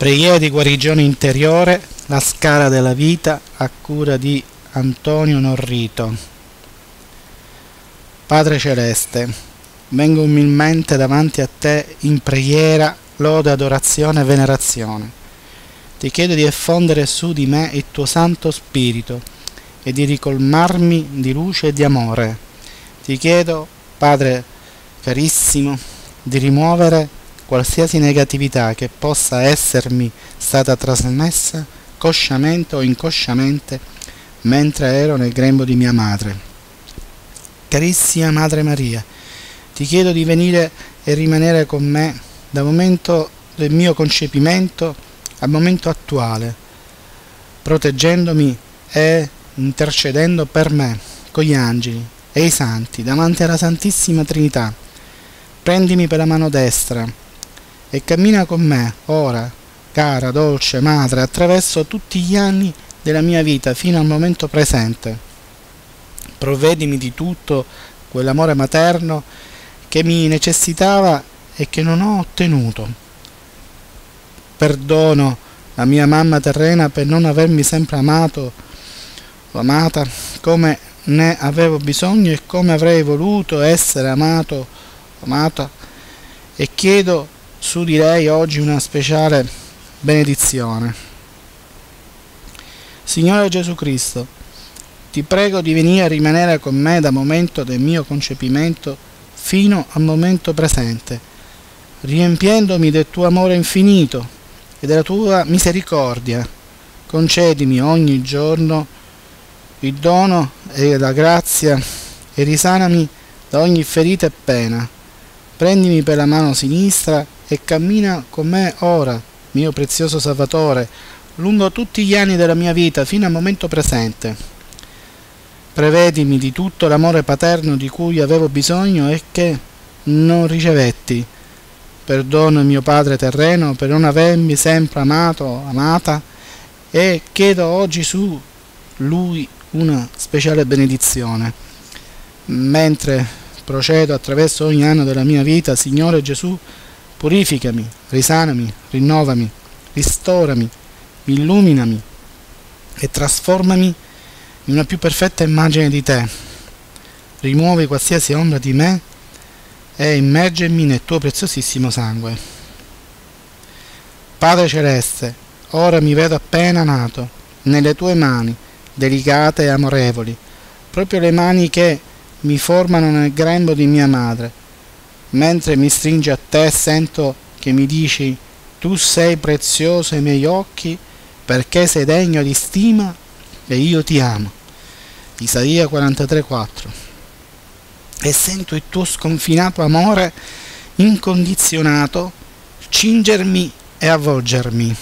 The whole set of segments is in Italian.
Preghiera di guarigione interiore, la scala della vita a cura di Antonio Norrito. Padre Celeste, vengo umilmente davanti a te in preghiera, lode, adorazione e venerazione. Ti chiedo di effondere su di me il tuo Santo Spirito e di ricolmarmi di luce e di amore. Ti chiedo, Padre carissimo, di rimuovere qualsiasi negatività che possa essermi stata trasmessa consciamente o inconsciamente mentre ero nel grembo di mia madre. Carissima Madre Maria, ti chiedo di venire e rimanere con me dal momento del mio concepimento al momento attuale, proteggendomi e intercedendo per me con gli angeli e i santi davanti alla Santissima Trinità. Prendimi per la mano destra e cammina con me ora, cara, dolce Madre, attraverso tutti gli anni della mia vita fino al momento presente. Provvedimi di tutto quell'amore materno che mi necessitava e che non ho ottenuto. Perdono la mia mamma terrena per non avermi sempre amato o amata come ne avevo bisogno e come avrei voluto essere amato o amata e chiedo su di lei oggi una speciale benedizione. Signore Gesù Cristo, ti prego di venire a rimanere con me dal momento del mio concepimento fino al momento presente, riempiendomi del tuo amore infinito e della tua misericordia. Concedimi ogni giorno il dono e la grazia e risanami da ogni ferita e pena. Prendimi per la mano sinistra e cammina con me ora, mio prezioso Salvatore, lungo tutti gli anni della mia vita fino al momento presente. Prevedimi di tutto l'amore paterno di cui avevo bisogno e che non ricevetti. Perdono il mio Padre terreno per non avermi sempre amato, amata, e chiedo oggi su lui una speciale benedizione. Mentre procedo attraverso ogni anno della mia vita, Signore Gesù, purificami, risanami, rinnovami, ristorami, illuminami e trasformami in una più perfetta immagine di te. Rimuovi qualsiasi ombra di me e immergermi nel tuo preziosissimo sangue. Padre Celeste, ora mi vedo appena nato, nelle tue mani, delicate e amorevoli, proprio le mani che mi formano nel grembo di mia madre. Mentre mi stringi a te sento che mi dici tu sei prezioso ai miei occhi perché sei degno di stima e io ti amo. Isaia 43,4 E sento il tuo sconfinato amore incondizionato cingermi e avvolgermi.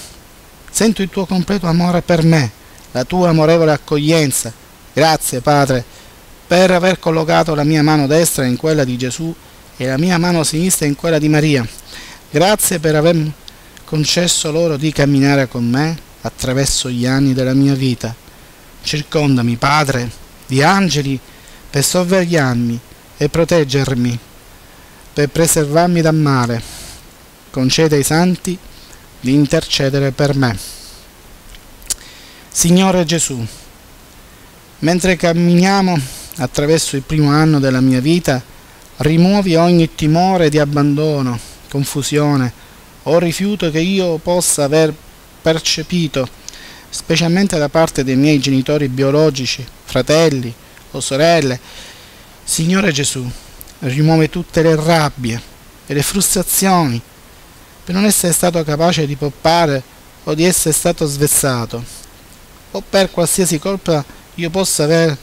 Sento il tuo completo amore per me la tua amorevole accoglienza. Grazie, Padre, per aver collocato la mia mano destra in quella di Gesù e la mia mano sinistra in quella di Maria. Grazie per aver concesso loro di camminare con me attraverso gli anni della mia vita. Circondami, Padre, di angeli per sorvegliarmi e proteggermi, per preservarmi dal male. Concede ai santi di intercedere per me. Signore Gesù, mentre camminiamo attraverso il primo anno della mia vita, rimuovi ogni timore di abbandono, confusione o rifiuto che io possa aver percepito, specialmente da parte dei miei genitori biologici, fratelli o sorelle. Signore Gesù, rimuove tutte le rabbie e le frustrazioni per non essere stato capace di poppare o di essere stato svezzato o per qualsiasi colpa io possa aver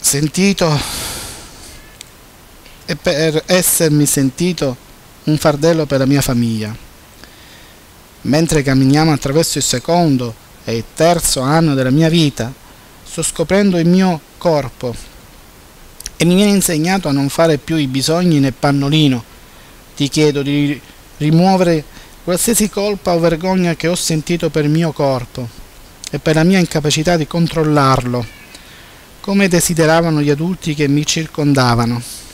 sentito e per essermi sentito un fardello per la mia famiglia. Mentre camminiamo attraverso il secondo e il terzo anno della mia vita, sto scoprendo il mio corpo e mi viene insegnato a non fare più i bisogni nel pannolino. Ti chiedo di rimuovere qualsiasi colpa o vergogna che ho sentito per il mio corpo e per la mia incapacità di controllarlo, come desideravano gli adulti che mi circondavano.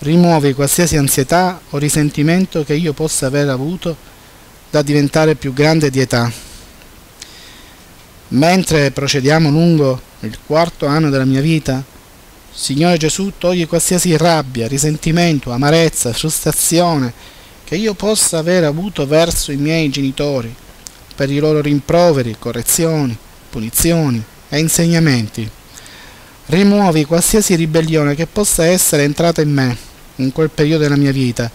Rimuovi qualsiasi ansietà o risentimento che io possa aver avuto da diventare più grande di età. Mentre procediamo lungo il quarto anno della mia vita, Signore Gesù, togli qualsiasi rabbia, risentimento, amarezza, frustrazione che io possa aver avuto verso i miei genitori, per i loro rimproveri, correzioni, punizioni e insegnamenti. Rimuovi qualsiasi ribellione che possa essere entrata in me in quel periodo della mia vita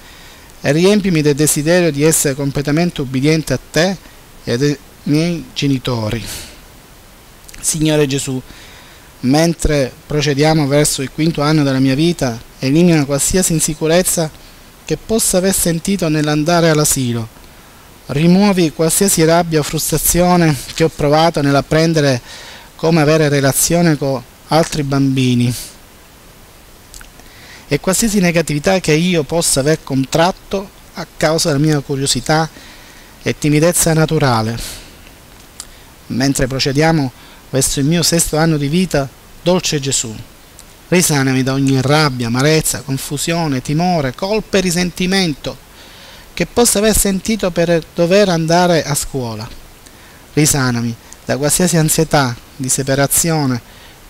e riempimi del desiderio di essere completamente ubbidiente a te e ai miei genitori. Signore Gesù, mentre procediamo verso il quinto anno della mia vita, elimina qualsiasi insicurezza che possa aver sentito nell'andare all'asilo. Rimuovi qualsiasi rabbia o frustrazione che ho provato nell'apprendere come avere relazione con altri bambini e qualsiasi negatività che io possa aver contratto a causa della mia curiosità e timidezza naturale. Mentre procediamo verso il mio sesto anno di vita, dolce Gesù, risanami da ogni rabbia, amarezza, confusione, timore, colpa e risentimento che possa aver sentito per dover andare a scuola. Risanami da qualsiasi ansietà di separazione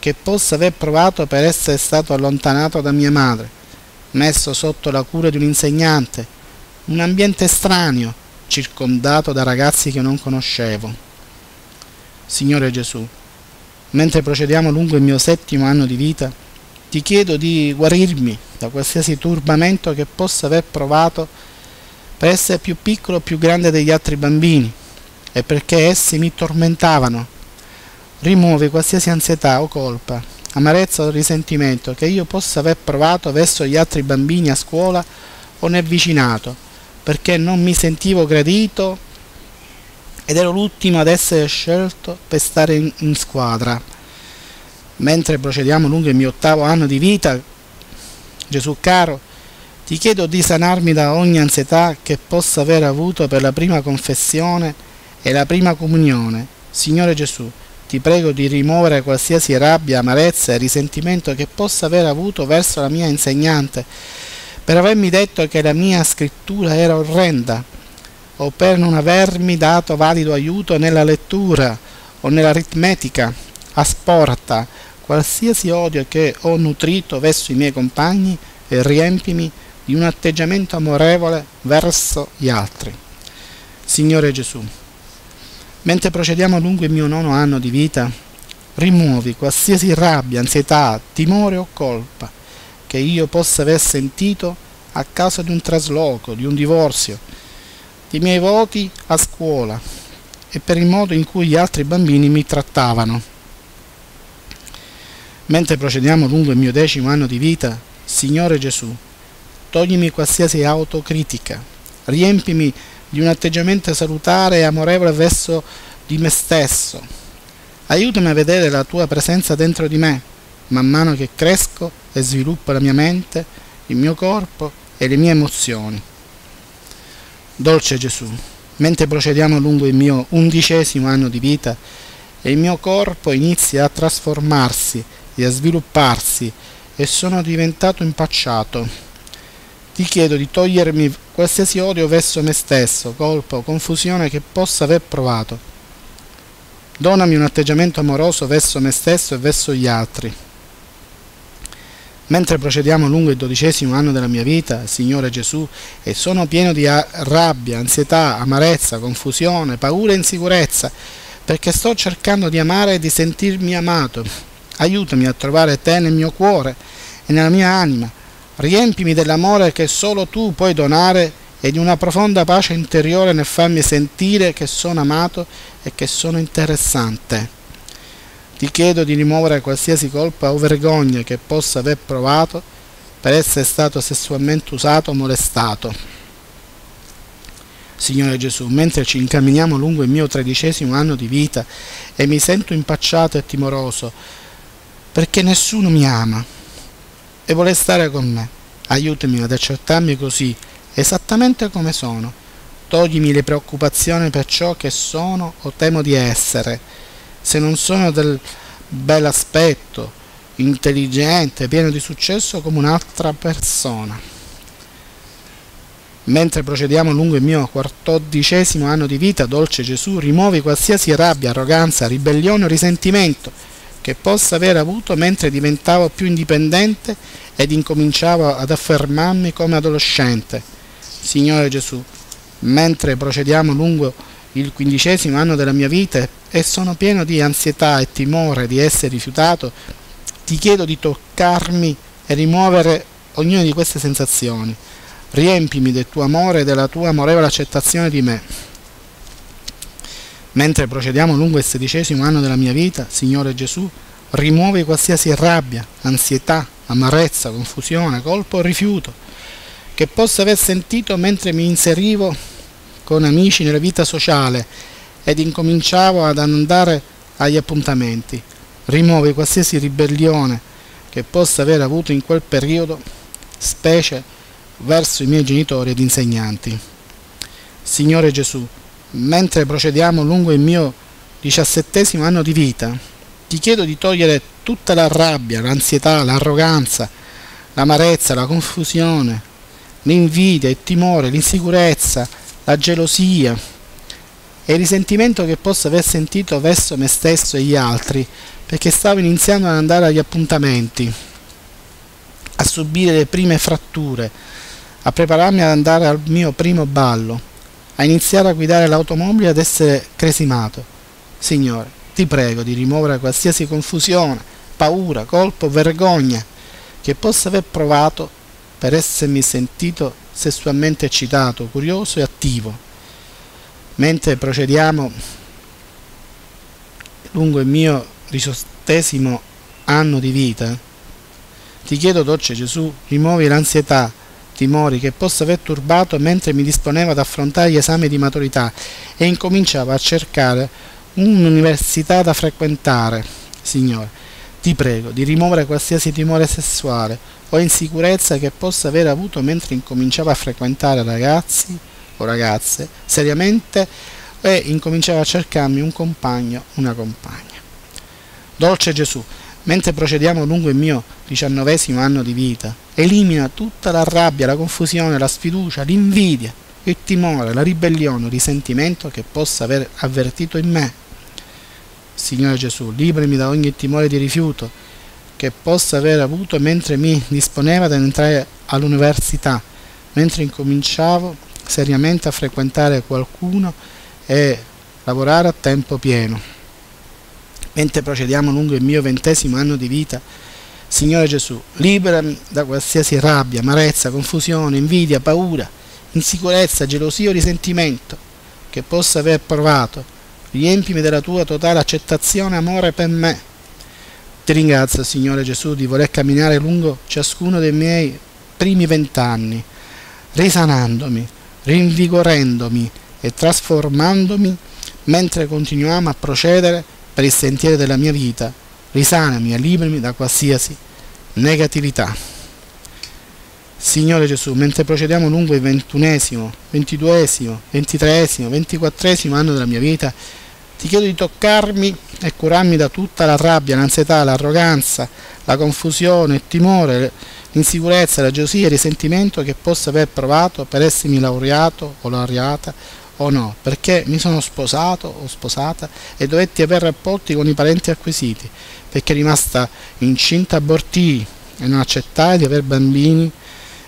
che possa aver provato per essere stato allontanato da mia madre, messo sotto la cura di un insegnante, un ambiente estraneo, circondato da ragazzi che non conoscevo. Signore Gesù, mentre procediamo lungo il mio settimo anno di vita, ti chiedo di guarirmi da qualsiasi turbamento che possa aver provato per essere più piccolo o più grande degli altri bambini e perché essi mi tormentavano. Rimuovi qualsiasi ansietà o colpa, amarezza o risentimento che io possa aver provato verso gli altri bambini a scuola o nel vicinato, perché non mi sentivo gradito ed ero l'ultimo ad essere scelto per stare in, in squadra. Mentre procediamo lungo il mio ottavo anno di vita, Gesù caro, ti chiedo di sanarmi da ogni ansietà che possa aver avuto per la prima confessione e la prima comunione. Signore Gesù, ti prego di rimuovere qualsiasi rabbia, amarezza e risentimento che possa aver avuto verso la mia insegnante, per avermi detto che la mia scrittura era orrenda, o per non avermi dato valido aiuto nella lettura o nell'aritmetica, asporta qualsiasi odio che ho nutrito verso i miei compagni e riempimi di un atteggiamento amorevole verso gli altri. Signore Gesù, mentre procediamo lungo il mio nono anno di vita, rimuovi qualsiasi rabbia, ansietà, timore o colpa che io possa aver sentito a causa di un trasloco, di un divorzio, dei miei voti a scuola e per il modo in cui gli altri bambini mi trattavano. Mentre procediamo lungo il mio decimo anno di vita, Signore Gesù, toglimi qualsiasi autocritica, riempimi di un atteggiamento salutare e amorevole verso di me stesso. Aiutami a vedere la tua presenza dentro di me, man mano che cresco e sviluppo la mia mente, il mio corpo e le mie emozioni. Dolce Gesù, mentre procediamo lungo il mio undicesimo anno di vita e il mio corpo inizia a trasformarsi e a svilupparsi e sono diventato impacciato, ti chiedo di togliermi qualsiasi odio verso me stesso, colpa o confusione che possa aver provato. Donami un atteggiamento amoroso verso me stesso e verso gli altri. Mentre procediamo lungo il dodicesimo anno della mia vita, Signore Gesù, e sono pieno di rabbia, ansietà, amarezza, confusione, paura e insicurezza, perché sto cercando di amare e di sentirmi amato. Aiutami a trovare te nel mio cuore e nella mia anima riempimi dell'amore che solo tu puoi donare e di una profonda pace interiore nel farmi sentire che sono amato e che sono interessante. Ti chiedo di rimuovere qualsiasi colpa o vergogna che possa aver provato per essere stato sessualmente usato o molestato. Signore Gesù, mentre ci incamminiamo lungo il mio tredicesimo anno di vita e mi sento impacciato e timoroso, perché nessuno mi ama, e vuole stare con me. Aiutami ad accettarmi così, esattamente come sono. Toglimi le preoccupazioni per ciò che sono o temo di essere. Se non sono del bel aspetto, intelligente, pieno di successo come un'altra persona. Mentre procediamo lungo il mio quattordicesimo anno di vita, dolce Gesù, rimuovi qualsiasi rabbia, arroganza, ribellione o risentimento che possa aver avuto mentre diventavo più indipendente ed incominciavo ad affermarmi come adolescente. Signore Gesù, mentre procediamo lungo il quindicesimo anno della mia vita e sono pieno di ansietà e timore di essere rifiutato, ti chiedo di toccarmi e rimuovere ognuna di queste sensazioni riempimi del tuo amore e della tua amorevole accettazione di me. Mentre procediamo lungo il sedicesimo anno della mia vita, Signore Gesù, rimuovi qualsiasi rabbia, ansietà, amarezza, confusione, colpo o rifiuto che possa aver sentito mentre mi inserivo con amici nella vita sociale ed incominciavo ad andare agli appuntamenti. Rimuovi qualsiasi ribellione che possa aver avuto in quel periodo, specie verso i miei genitori ed insegnanti. Signore Gesù, mentre procediamo lungo il mio diciassettesimo anno di vita, ti chiedo di togliere tutta la rabbia, l'ansietà, l'arroganza, l'amarezza, la confusione, l'invidia, il timore, l'insicurezza, la gelosia e il risentimento che posso aver sentito verso me stesso e gli altri perché stavo iniziando ad andare agli appuntamenti, a subire le prime fratture, a prepararmi ad andare al mio primo ballo, a iniziare a guidare l'automobile ad essere cresimato. Signore, ti prego di rimuovere qualsiasi confusione, paura, colpo, vergogna che possa aver provato per essermi sentito sessualmente eccitato, curioso e attivo. Mentre procediamo lungo il mio diciottesimo anno di vita, ti chiedo, dolce Gesù, rimuovi l'ansietà, timori che possa aver turbato mentre mi disponevo ad affrontare gli esami di maturità e incominciavo a cercare un'università da frequentare. Signore, ti prego di rimuovere qualsiasi timore sessuale o insicurezza che possa aver avuto mentre incominciavo a frequentare ragazzi o ragazze seriamente e incominciavo a cercarmi un compagno, una compagna. Dolce Gesù, mentre procediamo lungo il mio diciannovesimo anno di vita, elimina tutta la rabbia, la confusione, la sfiducia, l'invidia, il timore, la ribellione, il risentimento che possa aver avvertito in me. Signore Gesù, liberami da ogni timore di rifiuto che possa aver avuto mentre mi disponevo ad entrare all'università, mentre incominciavo seriamente a frequentare qualcuno e lavorare a tempo pieno. Mentre procediamo lungo il mio ventesimo anno di vita, Signore Gesù, liberami da qualsiasi rabbia, amarezza, confusione, invidia, paura, insicurezza, gelosia o risentimento che possa aver provato. Riempimi della tua totale accettazione e amore per me. Ti ringrazio, Signore Gesù, di voler camminare lungo ciascuno dei miei primi vent'anni, risanandomi, rinvigorendomi e trasformandomi mentre continuiamo a procedere per il sentiero della mia vita risanami e da qualsiasi negatività. Signore Gesù, mentre procediamo lungo il ventunesimo, ventiduesimo, ventitreesimo, ventiquattresimo anno della mia vita, ti chiedo di toccarmi e curarmi da tutta la rabbia, l'ansietà, l'arroganza, la confusione, il timore, l'insicurezza, la gelosia il risentimento che possa aver provato per essermi laureato o laureata o no, perché mi sono sposato o sposata e dovetti avere rapporti con i parenti acquisiti, perché rimasta incinta abortii e non accettai di avere bambini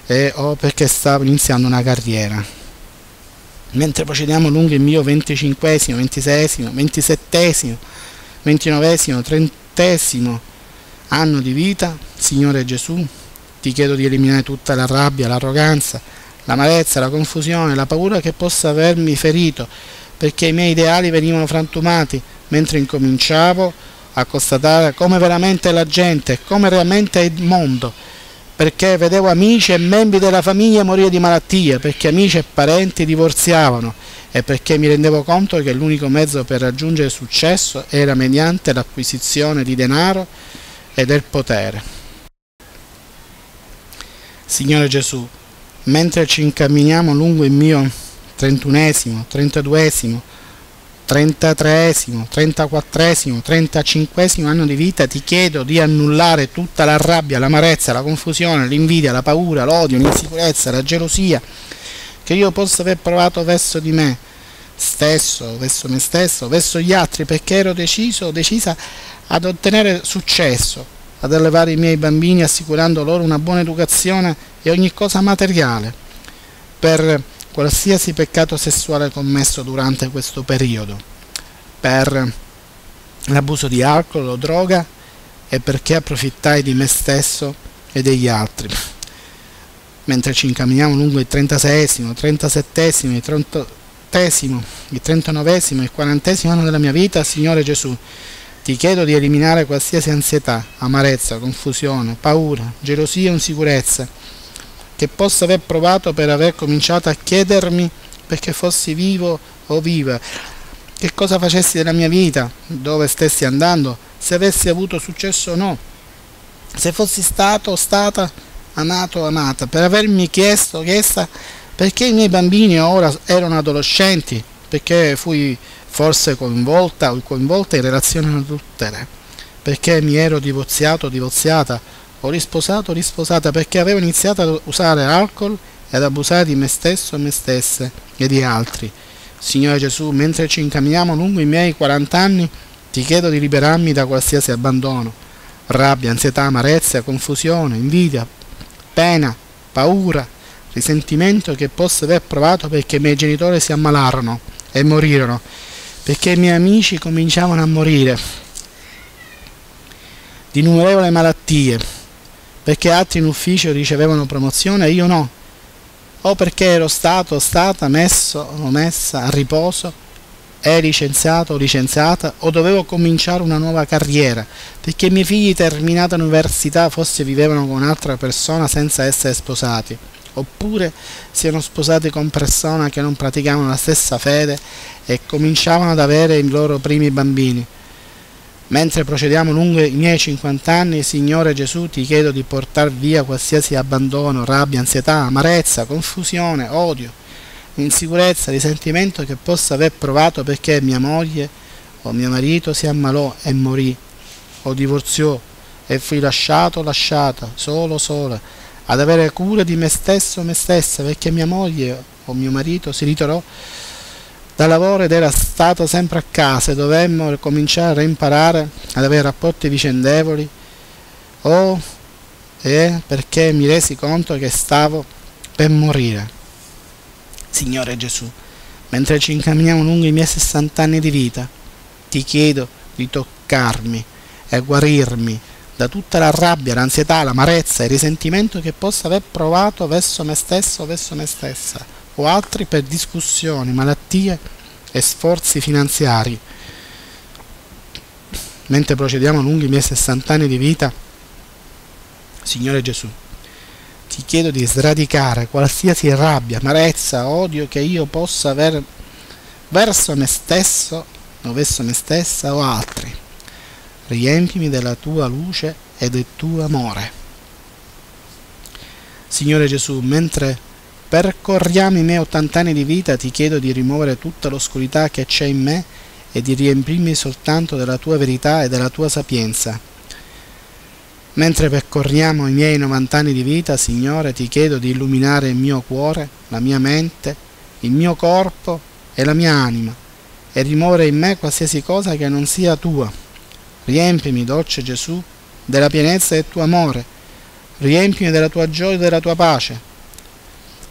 eh, o perché stavo iniziando una carriera. Mentre procediamo lungo il mio 25, 26, 27, 29, 30 anno di vita, Signore Gesù, ti chiedo di eliminare tutta la rabbia, l'arroganza, l'amarezza, la confusione, la paura che possa avermi ferito, perché i miei ideali venivano frantumati mentre incominciavo a constatare come veramente la gente, come realmente è il mondo, perché vedevo amici e membri della famiglia morire di malattia, perché amici e parenti divorziavano e perché mi rendevo conto che l'unico mezzo per raggiungere successo era mediante l'acquisizione di denaro e del potere. Signore Gesù, mentre ci incamminiamo lungo il mio trentunesimo, trentaduesimo, 33, 34, 35 anno di vita ti chiedo di annullare tutta la rabbia, l'amarezza, la confusione, l'invidia, la paura, l'odio, l'insicurezza, la gelosia che io possa aver provato verso di me stesso, verso me stesso, verso gli altri, perché ero deciso, decisa ad ottenere successo, ad allevare i miei bambini assicurando loro una buona educazione e ogni cosa materiale per qualsiasi peccato sessuale commesso durante questo periodo, per l'abuso di alcol o droga e perché approfittai di me stesso e degli altri. Mentre ci incamminiamo lungo il 36, 37, il 38, il 39 e il 40 anno della mia vita, Signore Gesù, ti chiedo di eliminare qualsiasi ansietà, amarezza, confusione, paura, gelosia o insicurezza che possa aver provato per aver cominciato a chiedermi perché fossi vivo o viva, che cosa facessi della mia vita, dove stessi andando, se avessi avuto successo o no, se fossi stato o stata amato o amata, per avermi chiesto, chiesta perché i miei bambini ora erano adolescenti, perché fui forse coinvolta o coinvolta in relazioni adultere, perché mi ero divorziato o divorziata, o risposato o risposata, perché avevo iniziato ad usare alcol e ad abusare di me stesso e me stesse e di altri. Signore Gesù, mentre ci incamminiamo lungo i miei 40 anni, ti chiedo di liberarmi da qualsiasi abbandono, rabbia, ansietà, amarezza, confusione, invidia, pena, paura, risentimento che posso aver provato perché i miei genitori si ammalarono e morirono perché i miei amici cominciavano a morire di innumerevoli malattie, perché altri in ufficio ricevevano promozione e io no, o perché ero stato stata messo o messa a riposo e licenziato o licenziata o dovevo cominciare una nuova carriera perché i miei figli terminata l'università forse vivevano con un'altra persona senza essere sposati oppure siano sposati con persone che non praticavano la stessa fede e cominciavano ad avere i loro primi bambini. Mentre procediamo lungo i miei 50 anni, Signore Gesù, ti chiedo di portare via qualsiasi abbandono, rabbia, ansietà, amarezza, confusione, odio, insicurezza, risentimento che possa aver provato perché mia moglie o mio marito si ammalò e morì, o divorziò e fui lasciato lasciata, solo sola ad avere cura di me stesso me stessa, perché mia moglie o mio marito si ritirò da lavoro ed era stato sempre a casa e dovemmo cominciare a imparare ad avere rapporti vicendevoli o e perché mi resi conto che stavo per morire. Signore Gesù, mentre ci incamminiamo lungo i miei 60 anni di vita, ti chiedo di toccarmi e guarirmi da tutta la rabbia, l'ansietà, l'amarezza e il risentimento che possa aver provato verso me stesso o verso me stessa, o altri per discussioni, malattie e sforzi finanziari. Mentre procediamo lungo i miei 60 anni di vita, Signore Gesù, ti chiedo di sradicare qualsiasi rabbia, amarezza, odio che io possa avere verso me stesso o verso me stessa o altri riempimi della tua luce e del tuo amore. Signore Gesù, mentre percorriamo i miei 80 anni di vita, ti chiedo di rimuovere tutta l'oscurità che c'è in me e di riempirmi soltanto della tua verità e della tua sapienza. Mentre percorriamo i miei 90 anni di vita, Signore, ti chiedo di illuminare il mio cuore, la mia mente, il mio corpo e la mia anima e rimuovere in me qualsiasi cosa che non sia tua Riempimi, dolce Gesù, della pienezza del tuo amore, riempimi della tua gioia e della tua pace.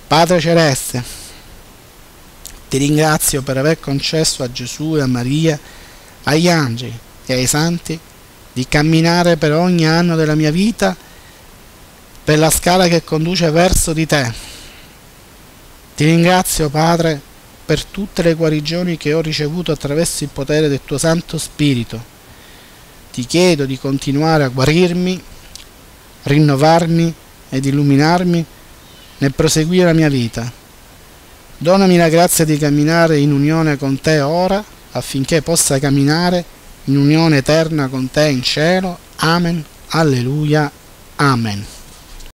Padre Celeste, ti ringrazio per aver concesso a Gesù e a Maria, agli angeli e ai santi, di camminare per ogni anno della mia vita per la scala che conduce verso di te. Ti ringrazio, Padre, per tutte le guarigioni che ho ricevuto attraverso il potere del tuo Santo Spirito ti chiedo di continuare a guarirmi, rinnovarmi ed illuminarmi nel proseguire la mia vita. Donami la grazia di camminare in unione con te ora affinché possa camminare in unione eterna con te in cielo. Amen. Alleluia. Amen.